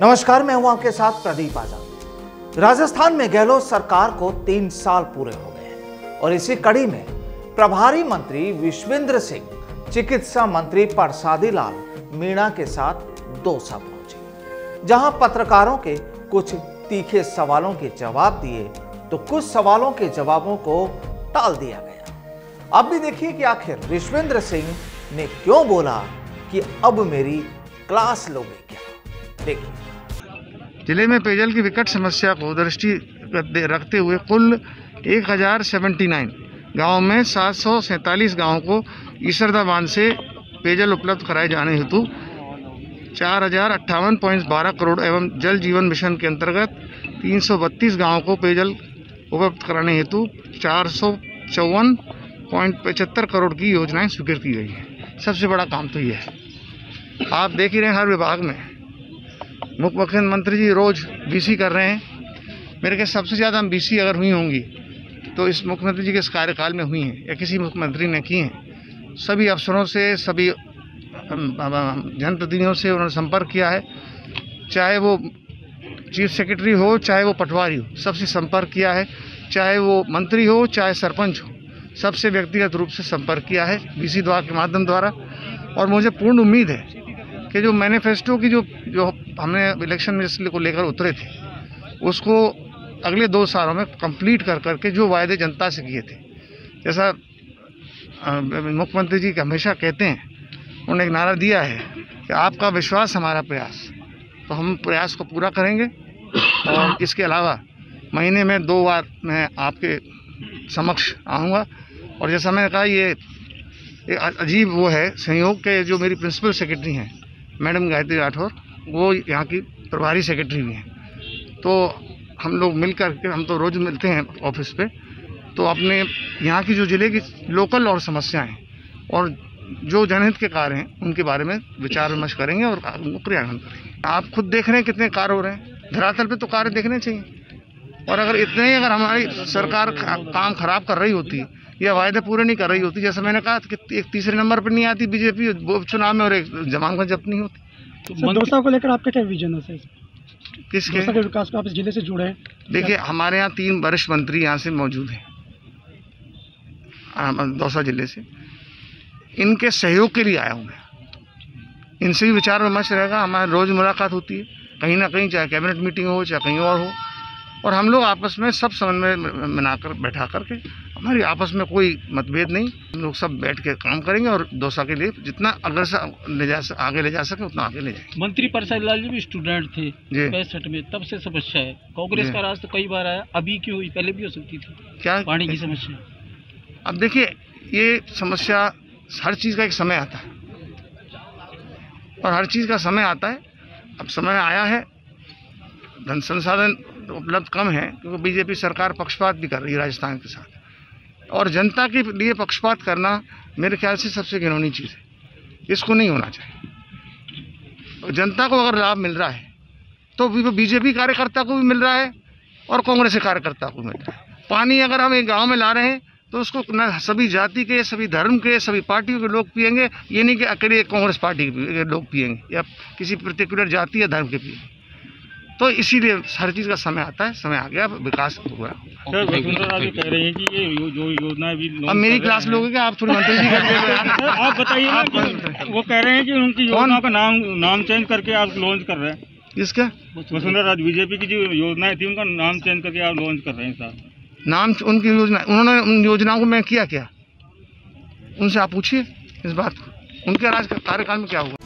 नमस्कार, मैं हूँ आपके साथ प्रदीप आज़ाद। राजस्थान में गहलोत सरकार को तीन साल पूरे हो गए हैं और इसी कड़ी में प्रभारी मंत्री विश्वेंद्र सिंह, चिकित्सा मंत्री परसादी लाल मीणा के साथ दौसा पहुँचे, जहाँ पत्रकारों के कुछ तीखे सवालों के जवाब दिए तो कुछ सवालों के जवाबों को टाल दिया गया। अब भी देखिए कि आखिर विश्वेंद्र सिंह ने क्यों बोला कि अब मेरी क्लास लोगे क्या? देखिए ज़िले में पेयजल की विकट समस्या को दृष्टि रखते हुए कुल एक हज़ार सेवेंटी नाइन गाँव में सात सौ सैंतालीस गाँव को ईसरदा बाँध से पेयजल उपलब्ध कराए जाने हेतु चार हज़ार अट्ठावन पॉइंट बारह करोड़ एवं जल जीवन मिशन के अंतर्गत तीन सौ बत्तीस गाँव को पेयजल उपलब्ध कराने हेतु चार सौ चौवन पॉइंट पचहत्तर करोड़ की योजनाएँ स्वीकृत की गई हैं। सबसे बड़ा काम तो ये है। आप देख ही रहे हैं हर विभाग में मुख्यमंत्री जी रोज़ बीसी कर रहे हैं। मेरे के सबसे ज़्यादा हम बीसी अगर हुई होंगी तो इस मुख्यमंत्री जी के इस कार्यकाल में हुई हैं, या किसी मुख्यमंत्री ने की हैं। सभी अफसरों से, सभी जनप्रतिनिधियों से उन्होंने संपर्क किया है। चाहे वो चीफ सेक्रेटरी हो, चाहे वो पटवारी हो, सबसे संपर्क किया है। चाहे वो मंत्री हो, चाहे सरपंच हो, सबसे व्यक्तिगत रूप से संपर्क किया है बीसी द्वारा के माध्यम द्वारा। और मुझे पूर्ण उम्मीद है कि जो मैनिफेस्टो की जो जो हमने इलेक्शन में को लेकर उतरे थे, उसको अगले दो सालों में कंप्लीट कर करके जो वायदे जनता से किए थे। जैसा मुख्यमंत्री जी हमेशा कहते हैं, उन्होंने एक नारा दिया है कि आपका विश्वास हमारा प्रयास। तो हम प्रयास को पूरा करेंगे और इसके अलावा महीने में दो बार मैं आपके समक्ष आऊँगा। और जैसा मैंने कहा, ये अजीब वो है संयोग के जो मेरी प्रिंसिपल सेक्रेटरी हैं मैडम गायत्री राठौर, वो यहाँ की प्रभारी सेक्रेटरी भी हैं। तो हम लोग मिल कर के, हम तो रोज़ मिलते हैं ऑफ़िस पे तो अपने यहाँ की जो ज़िले की लोकल और समस्याएँ और जो जनहित के कार्य हैं, उनके बारे में विचार विमर्श करेंगे और उनको क्रियान्वयन करेंगे। आप खुद देख रहे हैं कितने कार्य हो रहे हैं। धरातल पे तो कार्य देखने चाहिए। और अगर इतने ही अगर हमारी सरकार काम खराब कर रही होती या वायदे पूरे नहीं कर रही होती। जैसे मैंने कहा कि एक तीसरे नंबर पर नहीं आती बीजेपी चुनाव में और एक जमानत जब्त नहीं होती। तो दो को लेकर आपका क्या विजन है सर? किसके? विकास को आप इस ज़िले से जुड़े हैं। देखिए हमारे यहाँ तीन वरिष्ठ मंत्री यहाँ से मौजूद हैं। दौसा ज़िले से। इनके सहयोग के लिए आया हूँ मैं। इनसे भी विचार विमर्श रहेगा। हमारी रोज़ मुलाकात होती है। कहीं ना कहीं चाहे कैबिनेट मीटिंग हो चाहे कहीं और हो। और हम लोग आपस में सब समन्वय बनाकर बैठा करके हमारी आपस में कोई मतभेद नहीं। हम लोग सब बैठ के काम करेंगे और दोसा के लिए जितना अगर से ले जा आगे ले जा सके उतना आगे ले जाए मंत्री प्रसाद लाल जी भी स्टूडेंट थे पैंसठ में तब से समस्या है। कांग्रेस का राज तो कई बार आया अभी क्यों हुई? पहले भी हो सकती थी। क्या? पानी की समस्या। अब देखिए ये समस्या हर चीज़ का एक समय आता है। और हर चीज़ का समय आता है। अब समय आया है धन संसाधन उपलब्ध कम है, क्योंकि बीजेपी सरकार पक्षपात भी कर रही है राजस्थान के साथ। और जनता के लिए पक्षपात करना मेरे ख्याल से सबसे घिनौनी चीज़ है। इसको नहीं होना चाहिए। जनता को अगर लाभ मिल रहा है तो बीजेपी कार्यकर्ता को भी मिल रहा है और कांग्रेस कार्यकर्ता को मिल रहा है। पानी अगर हम एक गाँव में ला रहे हैं तो उसको न, सभी जाति के, सभी धर्म के, सभी पार्टियों के लोग पियेंगे, ये नहीं कि अकेले कांग्रेस पार्टी के लोग पियेंगे, या किसी पर्टिकुलर जाति या धर्म के पियेंगे। तो इसीलिए हर चीज़ का समय आता है समय आ गया विकास हुआ। सर कह रहे हैं कि ये जो योजना भी अब मेरी क्लास लोग आप थोड़ी मंत्री जी करके आप बताइए ना वो कह रहे हैं कि उनकी योजना का नाम नाम चेंज करके आप लॉन्च कर रहे हैं। इसका वसुंधरा राज बीजेपी की जो योजनाएँ थी उनका नाम चेंज करके आप लॉन्च कर रहे हैं सर। नाम उनकी योजना उन्होंने उन योजनाओं को मैं किया क्या? उनसे आप पूछिए इस बात को। उनके राज कार्यकाल में क्या हुआ?